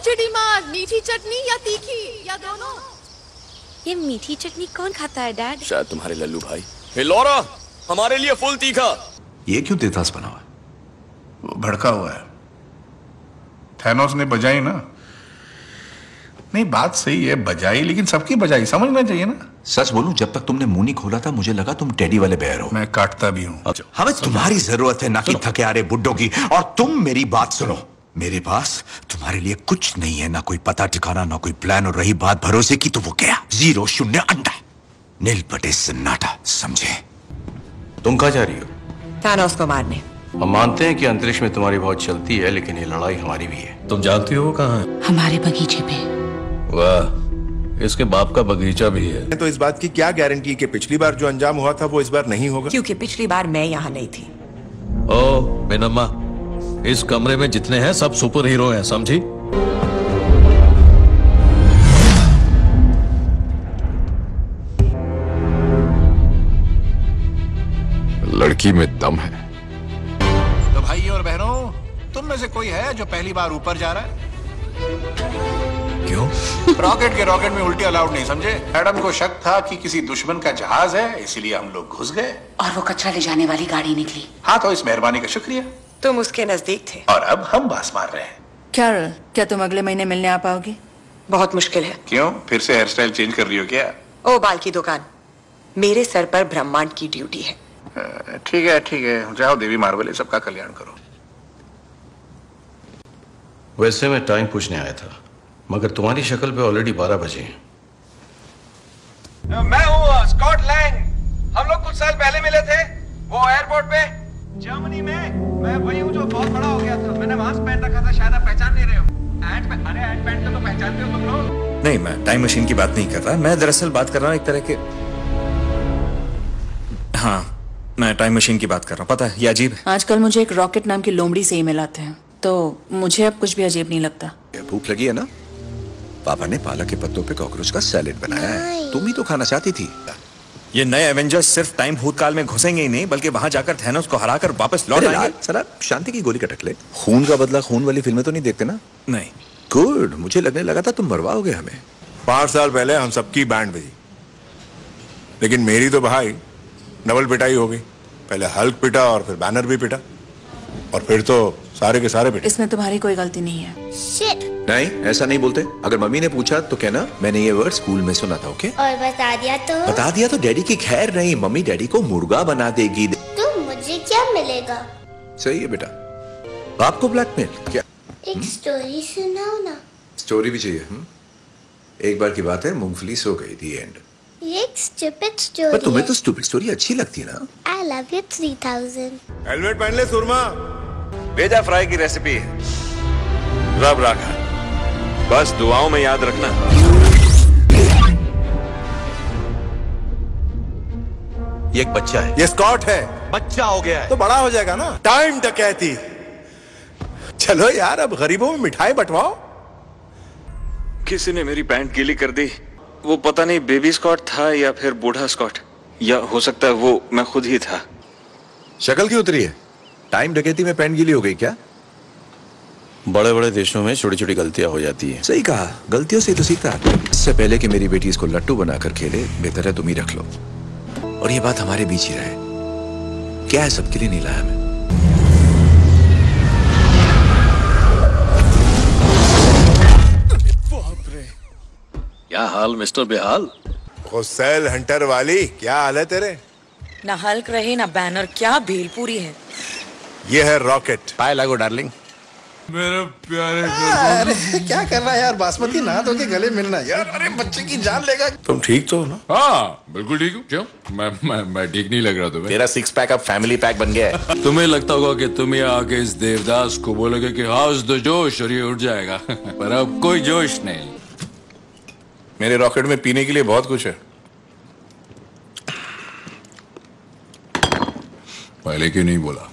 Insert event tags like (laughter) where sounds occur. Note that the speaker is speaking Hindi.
चिड़ी मार मीठी चटनी या तीखी या दोनों? ये मीठी चटनी कौन खाता है डैड? शायद तुम्हारे लल्लू भाई। हे लौरा हमारे लिए फुल तीखा। ये क्यों तेतास बना हुआ है? वो भड़का हुआ है। थैनोस ने बजाई ना? नहीं बात सही है बजाई लेकिन सबकी बजाई समझना चाहिए ना। सच बोलूँ जब तक तुमने मुँह नहीं खोला था मुझे लगा तुम टेडी वाले बेयर हो। मैं काटता भी हूँ। हमें तुम्हारी ज़रूरत है ना कि थके आ रहे बुड्ढों की और तुम मेरी बात सुनो। मेरे पास तुम्हारे लिए कुछ नहीं है ना कोई पता ठिकाना ना कोई प्लान और रही बात भरोसे की तो वो क्या? ज़ीरो शून्य अंडा। नील बटे सन्नाटा समझे? तुम कहा जा रही हो? थानोस को मारने। हम मानते हैं कि अंतरिक्ष में तुम्हारी बहुत चलती है लेकिन ये लड़ाई हमारी भी है। तुम जानती हो वो कहाँ है? हमारे बगीचे पे। वाह इसके बाप का बगीचा भी है। तो इस बात की क्या गारंटी कि पिछली बार जो अंजाम हुआ था वो इस बार नहीं होगा? क्योंकि पिछली बार मैं यहाँ नहीं थी। ओ बेनम्मा इस कमरे में जितने हैं सब सुपर हीरो हैं समझी? लड़की में दम है। तो भाई और बहनों तुम में से कोई है जो पहली बार ऊपर जा रहा है? क्यों? रॉकेट के रॉकेट में उल्टी अलाउड नहीं समझे? मैडम को शक था कि किसी दुश्मन का जहाज़ है इसीलिए हम लोग घुस गए। और वो कचरा ले जाने वाली गाड़ी निकली। हाँ तो इस मेहरबानी का शुक्रिया। तुम उसके नज़दीक थे। और अब हम बास मार रहे हैं। कैरल क्या तुम अगले महीने मिलने आ पाओगी? बहुत मुश्किल है। क्यों? फिर से हेयर स्टाइल चेंज कर रही हो क्या? ओ बाल की दुकान। मेरे सर पर ब्रह्मांड की ड्यूटी है। ठीक है ठीक है। जाओ देवी मार्बल सबका कल्याण करो। वैसे मैं टाइम पूछने आया था मगर तुम्हारी शक्ल पे ऑलरेडी बारह बजे हैं। मैं हूँ स्कॉट लैंग हम लोग कुछ साल पहले मिले थे वो एयरपोर्ट पे जर्मनी में। मैं वही हूँ जो बहुत बड़ा हो गया था। मैंने मास्क पहन रखा था शायद आप पहचान नहीं रहे हो। अरे को तो पहचानते हो तुम लोग। नहीं मैं टाइम मशीन की बात नहीं कर रहा। मैं दरअसल बात कर रहा हूँ एक तरह के हाँ मैं टाइम मशीन की बात कर रहा हूँ। पता है ये अजीब है। आजकल मुझे एक रॉकेट नाम की लोमड़ी से ईमेल आते हैं। तो मुझे अब कुछ भी अजीब नहीं लगता। भूख लगी है ना? पापा ने पालक के पत्तों पे कॉकरोच का सैलेड बनाया है। तुम ही तो खाना चाहती थी। ये नए एवेंजर्स सिर्फ़ टाइम भूतकाल में घुसेंगे ही नहीं बल्कि वहाँ जाकर थैनोस को हराकर वापस लौट आएँगे। सर आप शांति की गोली कटक ले। खून का बदला खून वाली फ़िल्में तो नहीं देखते ना? नहीं। गुड मुझे लगने लगा था तुम मरवाओगे हमें। पाँच साल पहले हम सबकी बैंड बजी लेकिन मेरी तो भाई डबल पिटाई हो गई। पहले हल्क पिटा और फिर बैनर भी पिटा। और फिर तो सारे के सारे बेटे। इसमें तुम्हारी कोई गलती नहीं है। नहीं ऐसा नहीं बोलते। अगर मम्मी ने पूछा तो कहना मैंने ये वर्ड स्कूल में सुना था ओके और बता दिया तो? बता दिया तो डैडी की खैर नहीं मम्मी डैडी को मुर्गा बना देगी। तो मुझे क्या मिलेगा? सही है बेटा। आपको ब्लैकमेल क्या? एक स्टोरी सुनाओ ना। स्टोरी भी चाहिए हुँ? एक बार की बात है मूंगफली सो गई थी एंड ये एक स्टूपिड पर तुम्हें तो स्टूपिड स्टोरी अच्छी लगती है ना? आई लव यू 3000 हेलमेट पहन ले सुरमा। भेजा फ्राई की रेसिपी है। रब राखा। बस दुआओं में याद रखना। ये एक बच्चा है। ये स्कॉट है। बच्चा हो गया है। तो बड़ा हो जाएगा ना। टाइम डकैती चलो यार अब गरीबों में मिठाई बंटवाओ। किसी ने मेरी पैंट गीली कर दी। वो पता नहीं बेबी स्कॉट था या फिर बूढ़ा स्कॉट या हो सकता है वो मैं खुद ही था। शक्ल क्यों उतरी है? टाइम डकैती में पैंट गीली हो गई क्या? बड़े बड़े देशों में छोटी छोटी गलतियाँ हो जाती हैं। सही कहा। गलतियों से तो सीखता इससे पहले कि मेरी बेटी इसको लट्टू बनाकर खेले बेहतर है तुम ही रख लो। और ये बात हमारे बीच ही रहे। क्या है सबके लिए नहीं लाया मैं क्या हाल मिस्टर बेहाल? हुसैल हंटर वाली क्या हाल है तेरे? ना हल्क रहे ना बैनर क्या भेलपूरी है? ये है रॉकेट। पाए लागो डार्लिंग। मेरे प्यारे अरे क्या कर रहा है यार? बासमती ना तो के गले मिलना। यार अरे बच्चे की जान लेगा। तुम ठीक तो हो ना? हाँ बिल्कुल ठीक हूँ। क्यों? मैं मैं मैं ठीक नहीं लग रहा तुम्हें। तेरा सिक्स पैक अब फैमिली पैक बन गया है। (laughs) तुम्हें लगता होगा कि तुम ये आके इस देवदास को बोलोगे कि हाउस दो जोश और ये उठ जाएगा। (laughs) पर अब कोई जोश नहीं। मेरे रॉकेट में पीने के लिए बहुत कुछ है। पहले क्यों नहीं बोला?